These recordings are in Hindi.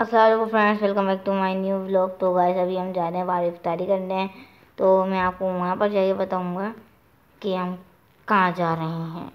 Aslam friends welcome back to my new vlog तो गाइस अभी हम जा रहे हैं बाहर इफ्तारी करने। हैं तो मैं आपको वहाँ पर जाइए बताऊँगा कि हम कहाँ जा रहे हैं।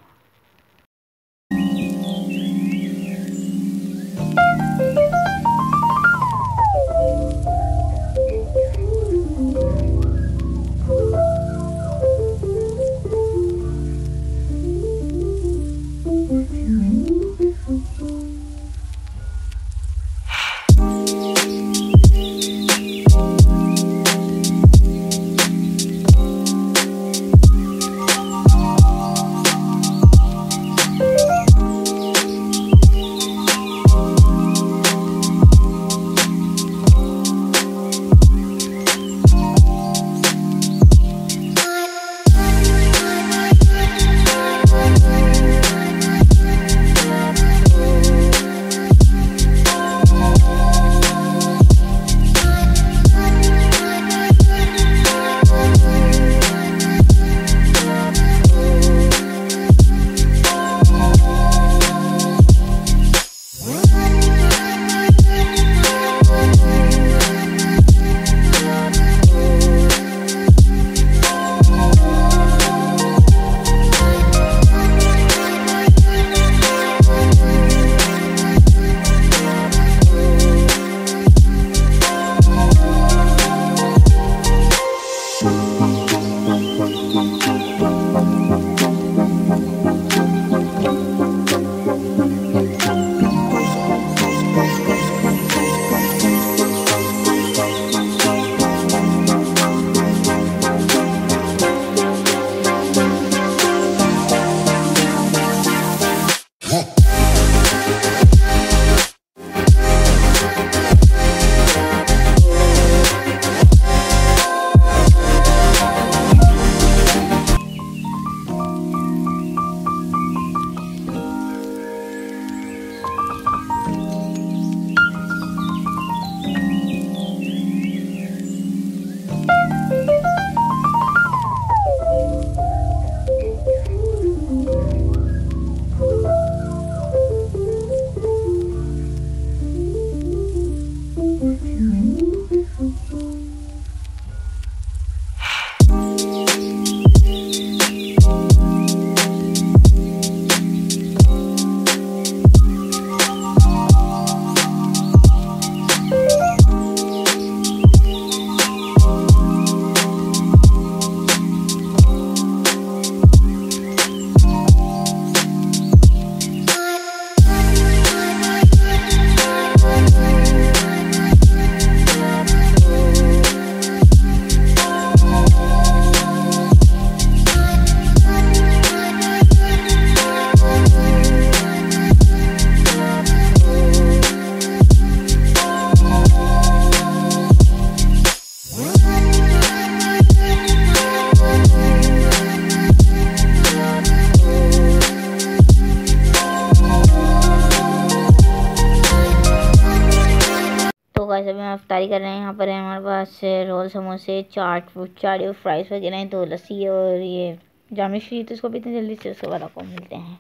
अफ्तारी कर रहे हैं। यहाँ पर है हमारे पास रोल समोसे, चाट चाट और फ्राइज वगैरह हैं तो लस्सी और ये जामी शी तो इसको भी इतनी जल्दी से उसके बाद आपको मिलते हैं।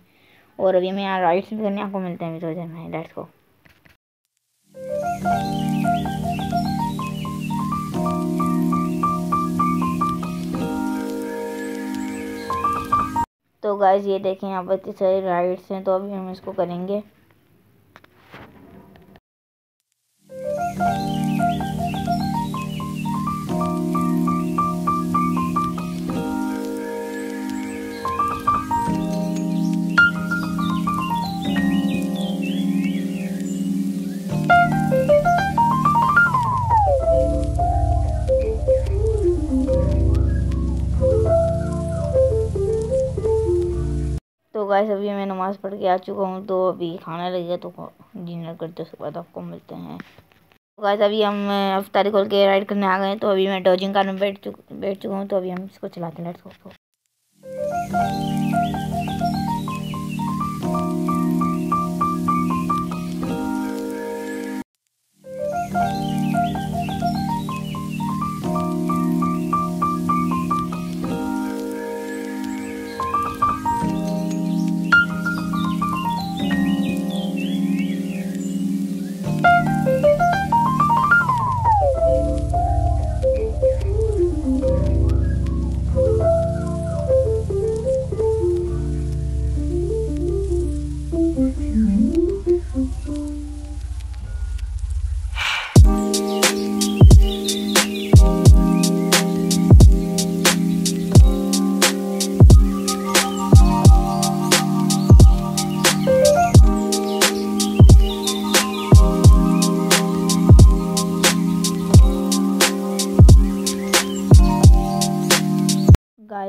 और अभी हमें यहाँ राइड्स भी करने आपको मिलते हैं थोड़ी देर में लेट्स को तो गाइज़ ये देखें, यहाँ पर इतनी सारी राइड्स हैं तो अभी हम इसको करेंगे। गाइस अभी मैं नमाज़ पढ़ के आ चुका हूँ तो अभी खाना लग गया तो डिनर करते उसके बाद आपको मिलते हैं। तो गाइस अभी हम अफ्तारी खोल के राइड करने आ गए तो अभी मैं डॉजिंग कार में बैठ चुक बैठ चुका हूँ तो अभी हम इसको चलाते हैं लेट्स गो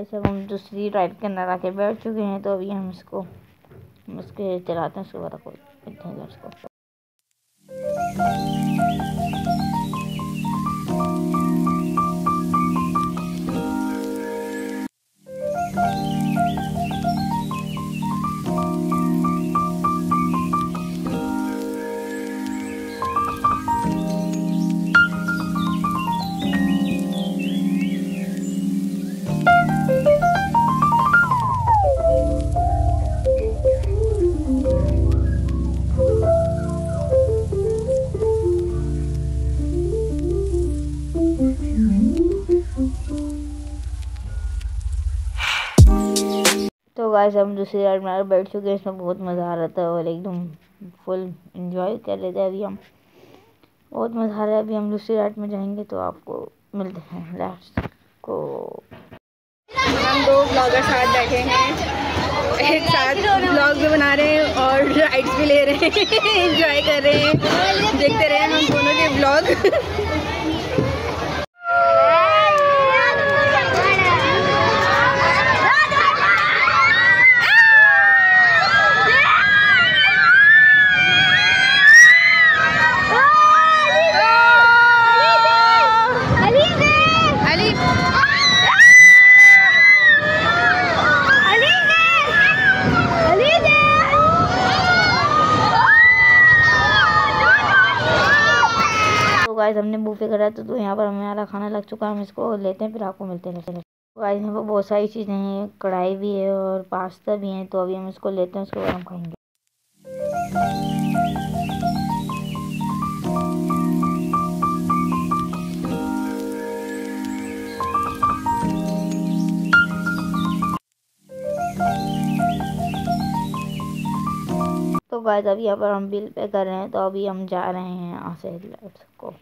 गाइस अब हम दूसरी राइड के अंदर आके बैठ चुके हैं तो अभी हम इसको, हम उसके चलाते हैं, उसके बाद आपको इसको गाइस हम दूसरी राइड में बैठ चुके हैं। इसमें बहुत मज़ा आ रहा था और एकदम फुल इंजॉय कर लेते हैं अभी हम। बहुत मज़ा आ रहा है। अभी हम दूसरी राइड में जाएँगे तो आपको मिलते हैं। लास्ट को हम दो ब्लॉगर साथ बैठे हैं। एक साथ ब्लॉग भी बना रहे हैं और राइड्स भी ले रहे हैं। इंजॉय कर रहे हैं। देखते रहे हम दोनों के ब्लॉग गाइस हमने बूफे करा तो, तो यहाँ पर हमारा खाना लग चुका है हम इसको लेते हैं फिर आपको मिलते हैं गाइस यहाँ पर बहुत सारी चीज़ें हैं कढ़ाई भी है और पास्ता भी है तो अभी हम इसको लेते हैं उसके बाद हम खाएँगे। तो गाइस अभी यहाँ पर हम बिल पे कर रहे हैं तो अभी हम जा रहे हैं यहाँ से को।